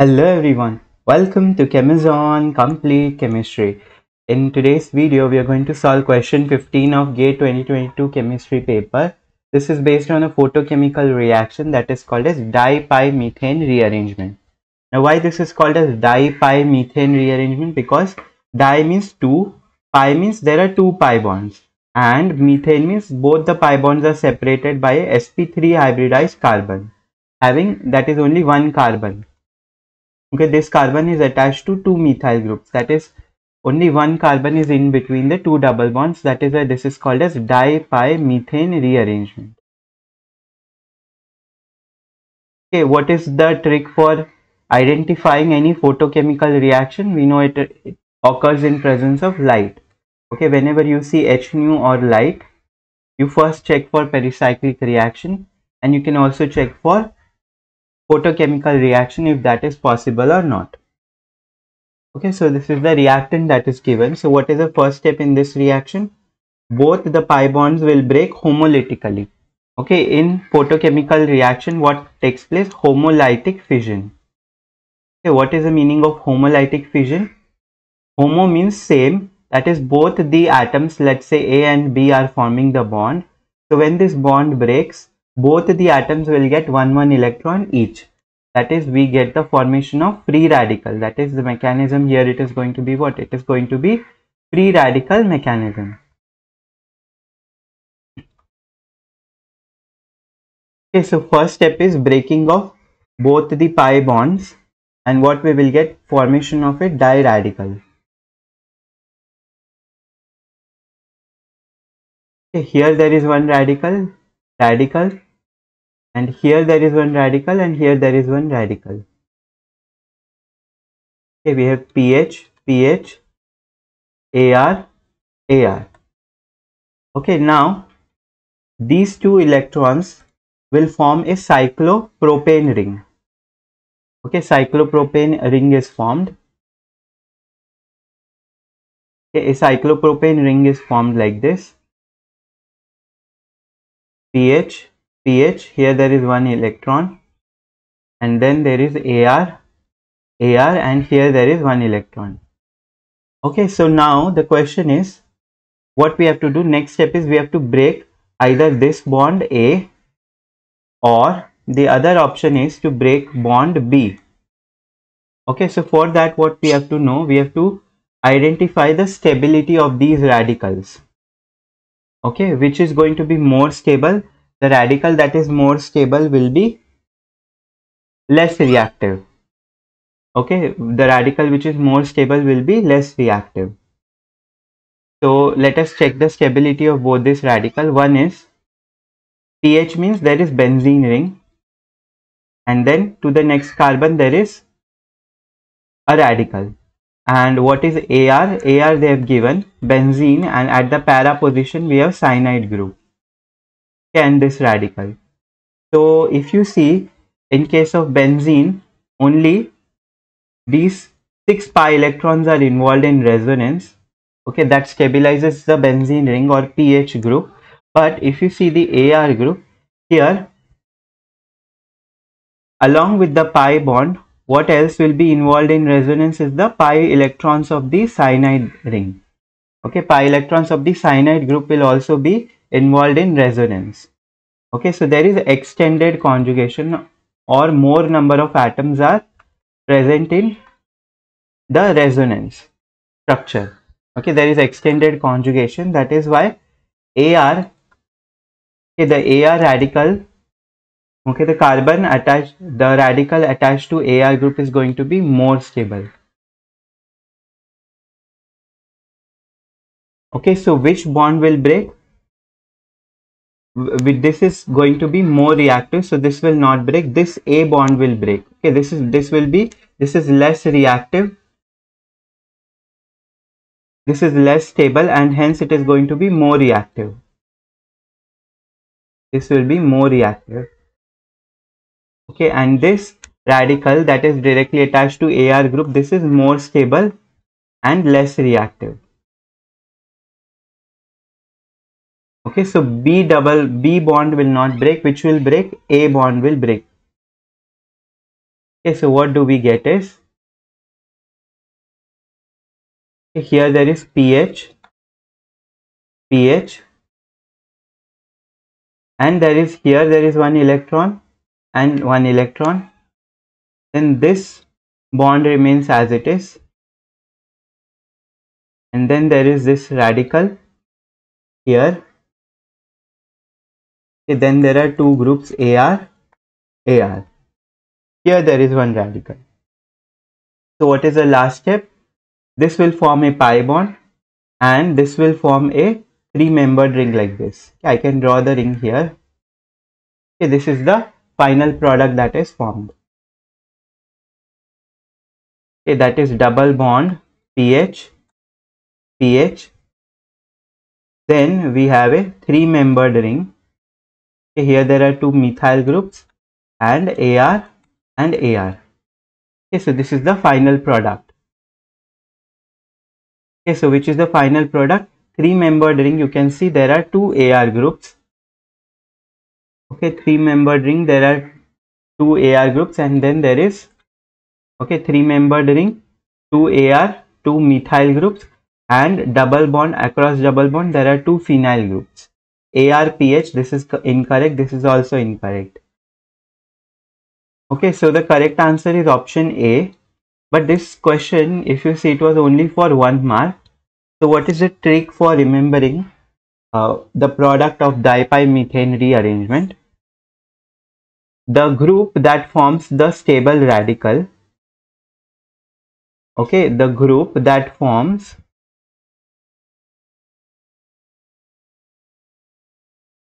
Hello everyone, welcome to Chemazon Complete Chemistry. In today's video, we are going to solve question 15 of GATE 2022 chemistry paper. This is based on a photochemical reaction that is called as di-pi-methane rearrangement. Now why this is called as di-pi-methane rearrangement? Because di means 2, pi means there are two pi bonds and methane means both the pi bonds are separated by a sp3 hybridized carbon having that is only one carbon okay this carbon is attached to two methyl groups. That is only one carbon is in between the two double bonds. That is why this is called as di-pi-methane rearrangement. Okay what is the trick for identifying any photochemical reaction? We know it, it occurs in presence of light. Okay whenever you see h nu or light you first check for pericyclic reaction and you can also check for photochemical reaction if that is possible or not. Okay, so this is the reactant that is given. So what is the first step in this reaction? Both the pi bonds will break homolytically. Okay, in photochemical reaction, what takes place? Homolytic fission. Okay, what is the meaning of homolytic fission? Homo means same. That is both the atoms, let's say A and B are forming the bond. So when this bond breaks, both the atoms will get one one electron each. That is we get the formation of free radical. That is the mechanism. Here it is going to be what? It is going to be free radical mechanism. Okay so first step is breaking of both the pi bonds. And what we will get? Formation of a diradical. Okay here there is one radical. Radical and here there is one radical and here there is one radical. Okay we have ph ph ar ar okay now these two electrons will form a cyclopropane ring. Okay cyclopropane ring is formed. Okay, a cyclopropane ring is formed like this. pH pH here there is one electron and then there is AR AR and here there is one electron. Okay so now the question is what we have to do next step is we have to break either this bond A or the other option is to break bond B. Okay so for that what we have to know we have to identify the stability of these radicals. Okay which is going to be more stable the radical that is more stable will be less reactive. Okay the radical which is more stable will be less reactive. So let us check the stability of both this radical. One is ph means there is benzene ring and then to the next carbon there is a radical. And what is ar ar they have given benzene and at the para position we have cyanide group and this radical. So if you see in case of benzene only these 6 pi electrons are involved in resonance okay that stabilizes the benzene ring or pH group but if you see the AR group here along with the pi bond what else will be involved in resonance is the pi electrons of the cyanide ring okay pi electrons of the cyanide group will also be involved in resonance. Okay so there is extended conjugation or more number of atoms are present in the resonance structure. Okay there is extended conjugation that is why ar okay the ar radical okay the carbon attached the radical attached to ar group is going to be more stable. Okay so which bond will break this is going to be more reactive so this will not break. This a bond will break. Okay this is this will be this is less reactive. This is less stable and hence it is going to be more reactive. This will be more reactive. Okay and this radical that is directly attached to AR group this is more stable and less reactive okay so b double b bond will not break. Which will break? A bond will break. Okay so what do we get is here there is pH pH and there is here there is one electron and one electron. Then this bond remains as it is. And then there is this radical here okay, then there are two groups AR AR here there is one radical. So what is the last step? This will form a pi bond and this will form a three membered ring like this. I can draw the ring here. Okay this is the final product that is formed. Okay that is double bond ph pH. Then we have a three membered ring. Okay, here there are two methyl groups and AR and AR. Okay, so this is the final product. Okay, so which is the final product? Three membered ring. You can see there are two AR groups. Okay, three membered ring. There are two AR groups and then there is okay three membered ring, two AR, two methyl groups and double bond across double bond there are two phenyl groups ARPH this is incorrect this is also incorrect. Okay so the correct answer is option A. But this question if you see it was only for one mark. So what is the trick for remembering uh, the product of di-pi-methane rearrangement? The group that forms the stable radical. Okay the group that forms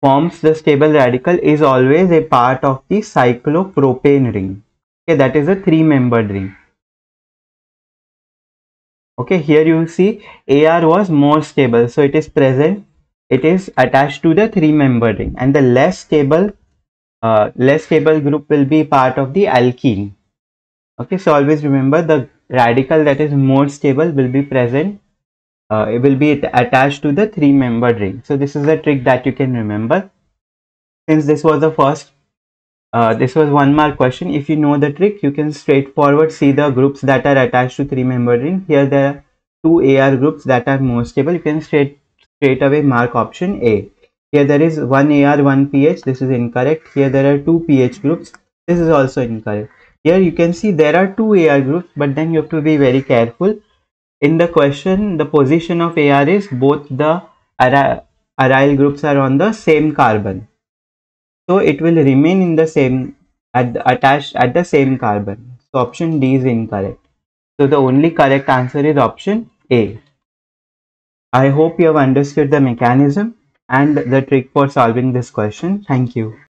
forms the stable radical is always a part of the cyclopropane ring. Okay that is a three membered ring. Okay here you see ar was more stable. So it is present it is attached to the three membered ring. And the less stable uh, less stable group will be part of the alkene. Okay so always remember the radical that is more stable will be present uh, it will be attached to the three membered ring. So this is a trick that you can remember. Since this was the first uh, this was one mark question if you know the trick you can straightforward see the groups that are attached to three membered ring. Here there are two AR groups that are more stable. You can straight straight away mark option A. Here there is one AR one pH this is incorrect. Here there are two pH groups. This is also incorrect. Here you can see there are two AR groups but then you have to be very careful in the question the position of AR is both the aryl groups are on the same carbon. So it will remain in the same at the, attached at the same carbon. So option D is incorrect. So the only correct answer is option A. I hope you have understood the mechanism and the trick for solving this question. Thank you